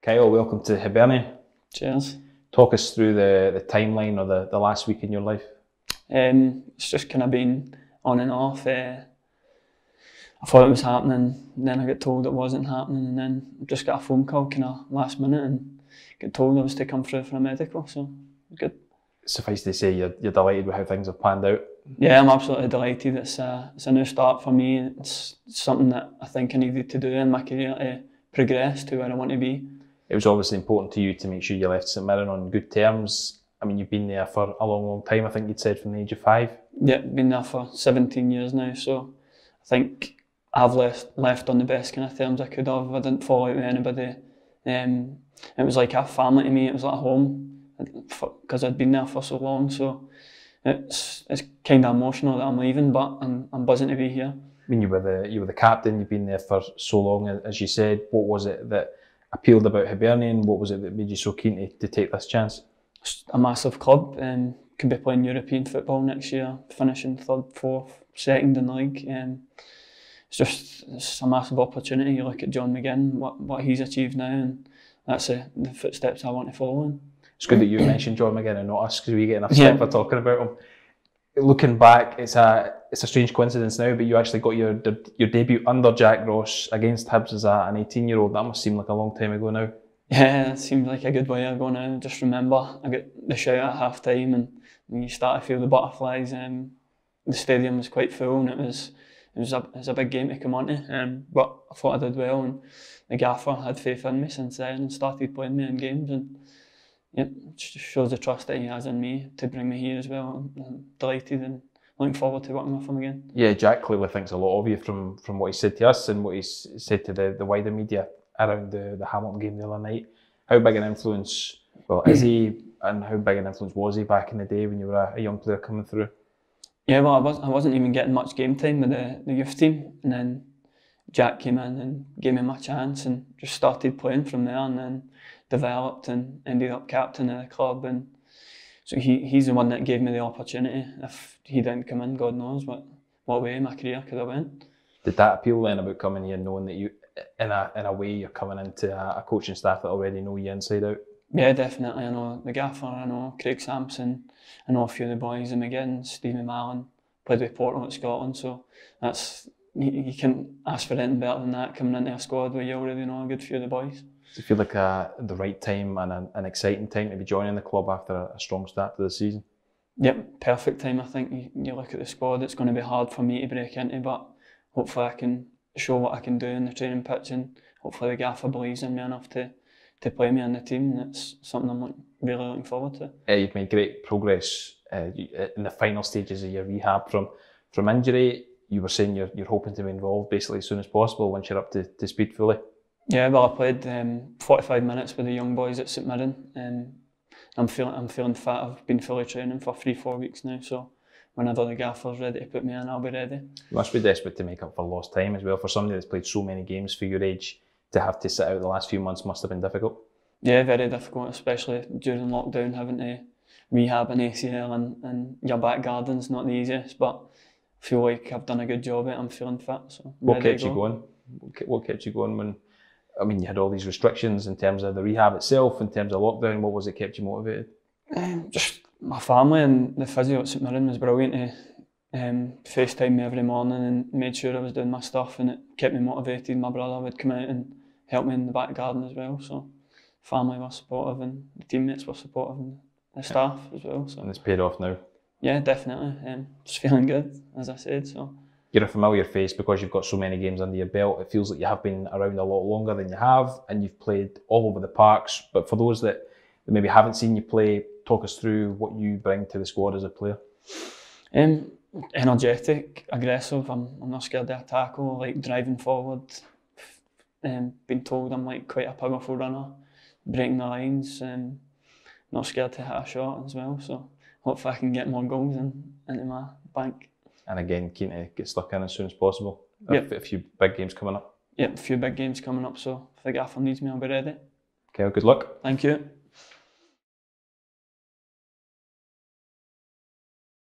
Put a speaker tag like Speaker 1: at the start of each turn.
Speaker 1: Kyle, welcome to Hibernian.
Speaker 2: Cheers.
Speaker 1: Talk us through the, the timeline or the, the last week in your life.
Speaker 2: Um, it's just kind of been on and off. Uh, I thought it was happening, then I got told it wasn't happening, and then just got a phone call kind of last minute and got told I was to come through for a medical. So good.
Speaker 1: Suffice to say, you're, you're delighted with how things have panned out.
Speaker 2: Yeah, I'm absolutely delighted. It's a, it's a new start for me. It's something that I think I needed to do in my career to progress to where I want to be.
Speaker 1: It was obviously important to you to make sure you left St Mirren on good terms. I mean, you've been there for a long, long time. I think you'd said from the age of five.
Speaker 2: Yeah, been there for 17 years now. So I think I've left left on the best kind of terms I could have. I didn't fall out with anybody. Um, it was like a family to me. It was like home because I'd been there for so long. So it's it's kind of emotional that I'm leaving, but I'm, I'm buzzing to be here.
Speaker 1: I mean, you were the you were the captain. You've been there for so long, as you said. What was it that appealed about Hibernian? What was it that made you so keen to, to take this chance?
Speaker 2: It's a massive club and um, could be playing European football next year, finishing third, fourth, second in the league. Um, it's just it's a massive opportunity. You look at John McGinn, what, what he's achieved now, and that's a, the footsteps I want to follow in.
Speaker 1: It's good that you mentioned John McGinn and not us because we get enough yeah. for talking about him. Looking back, it's a it's a strange coincidence now, but you actually got your your debut under Jack Ross against Hibs as a, an 18 year old. That must seem like a long time ago now.
Speaker 2: Yeah, it seemed like a good while ago now. Just remember, I got the shout at half time, and you start to feel the butterflies, um, the stadium was quite full, and it was it was a, it was a big game to come onto. Um, but I thought I did well, and the gaffer had faith in me since then and started playing me in games. And it shows the trust that he has in me to bring me here as well. I'm delighted and looking forward to working with him again.
Speaker 1: Yeah, Jack clearly thinks a lot of you from from what he said to us and what he said to the, the wider media around the, the Hamilton game the other night. How big an influence, well, is he, and how big an influence was he back in the day when you were a, a young player coming through?
Speaker 2: Yeah, well, I, was, I wasn't even getting much game time with the, the youth team, and then Jack came in and gave me my chance and just started playing from there, and then developed and ended up captain of the club. And so he, he's the one that gave me the opportunity. If he didn't come in, God knows what, what way my career could have went.
Speaker 1: Did that appeal then about coming here, knowing that you, in a in a way, you're coming into a, a coaching staff that already know you inside out?
Speaker 2: Yeah, definitely. I know the gaffer, I know Craig Samson, I know a few of the boys, and again, Stephen Mallan, played with Porto at Scotland, so that's you, can ask for anything better than that coming into a squad where you already know a good few of the boys.
Speaker 1: Do you feel like a, the right time and an, an exciting time to be joining the club after a, a, strong start to the season?
Speaker 2: Yep, perfect time. I think you, you look at the squad, it's going to be hard for me to break into, but hopefully I can show what I can do in the training pitch and hopefully the gaffer believes in me enough to to play me in the team. And it's something I'm really looking forward to.
Speaker 1: Uh, you've made great progress uh, in the final stages of your rehab from from injury. You were saying you're, you're hoping to be involved basically as soon as possible once you're up to, to speed fully.
Speaker 2: Yeah, well, I played um, 45 minutes with the young boys at St Mirren. Um, I'm feeling I'm feeling fit. I've been fully training for three four weeks now, so whenever the gaffer's ready to put me in, I'll be ready.
Speaker 1: You must be desperate to make up for lost time as well. For somebody that's played so many games for your age, to have to sit out the last few months must have been difficult.
Speaker 2: Yeah, very difficult, especially during lockdown, having to rehab an ACL and, and your back garden's not the easiest, but feel like I've done a good job. I'm feeling fit. So
Speaker 1: what kept go. you going? What kept you going when? I mean, you had all these restrictions in terms of the rehab itself, in terms of lockdown. What was it kept you motivated?
Speaker 2: Um, just my family and the physio at St Mirren was brilliant to um, FaceTime me every morning and made sure I was doing my stuff and it kept me motivated. My brother would come out and help me in the back garden as well. So family were supportive and the teammates were supportive and the staff as well. So
Speaker 1: and it's paid off now.
Speaker 2: Yeah, definitely. Um, just feeling good, as I said. So
Speaker 1: you're a familiar face because you've got so many games under your belt. It feels like you have been around a lot longer than you have, and you've played all over the parks. But for those that maybe haven't seen you play, talk us through what you bring to the squad as a player.
Speaker 2: Um, energetic, aggressive. I'm, I'm not scared of a tackle. Like driving forward. Um, been told I'm like quite a powerful runner, breaking the lines, and not scared to hit a shot as well. So hopefully I can get more goals in, into my bank.
Speaker 1: And again, keen to get stuck in as soon as possible.
Speaker 2: Yep.
Speaker 1: A, few big games coming up.
Speaker 2: Yep, a few big games coming up. So if the gaffer needs me, I'll be ready.
Speaker 1: Okay, well, good luck.
Speaker 2: Thank you.